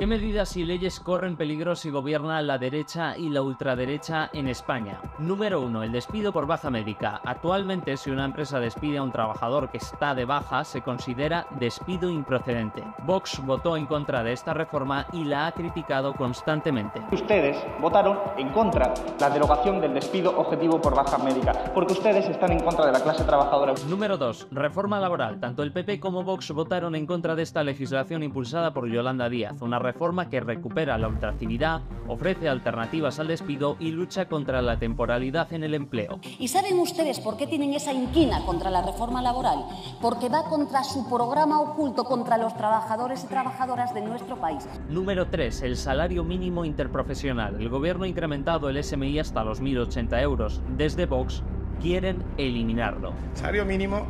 ¿Qué medidas y leyes corren peligro si gobierna la derecha y la ultraderecha en España? Número 1. El despido por baja médica. Actualmente, si una empresa despide a un trabajador que está de baja, se considera despido improcedente. Vox votó en contra de esta reforma y la ha criticado constantemente. Ustedes votaron en contra la derogación del despido objetivo por baja médica, porque ustedes están en contra de la clase trabajadora. Número 2. Reforma laboral. Tanto el PP como Vox votaron en contra de esta legislación impulsada por Yolanda Díaz, una reforma que recupera la ultraactividad, ofrece alternativas al despido y lucha contra la temporalidad en el empleo. ¿Y saben ustedes por qué tienen esa inquina contra la reforma laboral? Porque va contra su programa oculto contra los trabajadores y trabajadoras de nuestro país. Número 3. El salario mínimo interprofesional. El gobierno ha incrementado el SMI hasta los 1.080 euros. Desde Vox quieren eliminarlo. El salario mínimo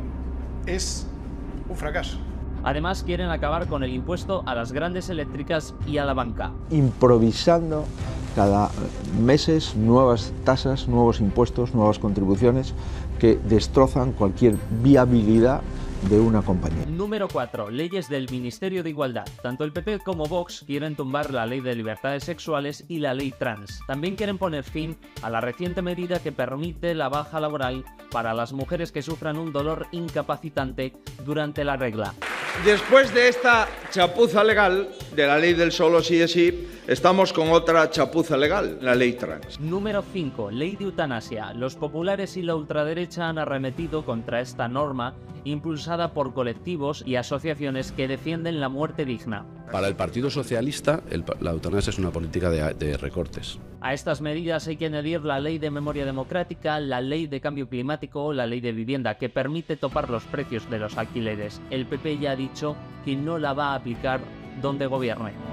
es un fracaso. Además, quieren acabar con el impuesto a las grandes eléctricas y a la banca. Improvisando cada meses nuevas tasas, nuevos impuestos, nuevas contribuciones que destrozan cualquier viabilidad de una compañía. Número 4. Leyes del Ministerio de Igualdad. Tanto el PP como Vox quieren tumbar la ley de libertades sexuales y la ley trans. También quieren poner fin a la reciente medida que permite la baja laboral para las mujeres que sufran un dolor incapacitante durante la regla. Después de esta chapuza legal de la ley del solo sí es sí, estamos con otra chapuza legal, la ley trans. Número 5. Ley de eutanasia. Los populares y la ultraderecha han arremetido contra esta norma impulsada por colectivos y asociaciones que defienden la muerte digna. Para el Partido Socialista, el, la eutanasia es una política de, de, recortes. A estas medidas hay que añadir la ley de memoria democrática, la ley de cambio climático o la ley de vivienda, que permite topar los precios de los alquileres. El PP ya ha dicho que no la va a aplicar donde gobierne.